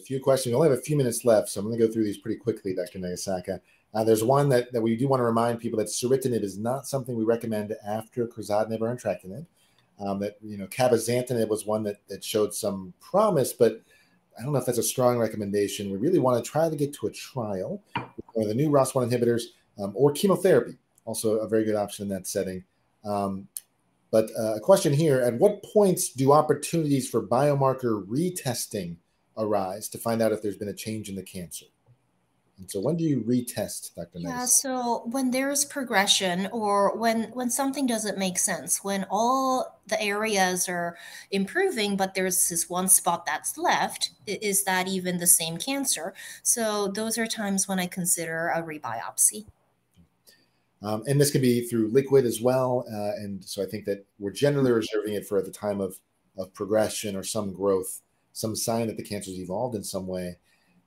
few questions. We only have a few minutes left, so I'm going to go through these pretty quickly, Dr. Nagasaka. Uh, there's one that, that we do want to remind people that ceritinib is not something we recommend after crizotinib or entrectinib. Um, that you know, cabozantinib was one that that showed some promise, but I don't know if that's a strong recommendation. We really want to try to get to a trial with the new ROS1 inhibitors um, or chemotherapy, also a very good option in that setting. Um, but uh, a question here at what points do opportunities for biomarker retesting arise to find out if there's been a change in the cancer? And so when do you retest, Dr. Yeah, so when there's progression or when when something doesn't make sense, when all the areas are improving but there's this one spot that's left, is that even the same cancer? So those are times when I consider a rebiopsy. Um, and this can be through liquid as well. Uh, and so I think that we're generally reserving it for at the time of, of progression or some growth, some sign that the cancer's evolved in some way.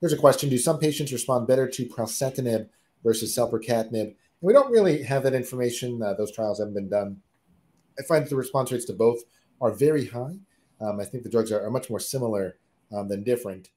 Here's a question Do some patients respond better to pralsetinib versus selpercatinib? And we don't really have that information. Uh, those trials haven't been done. I find that the response rates to both are very high. Um, I think the drugs are, are much more similar um, than different.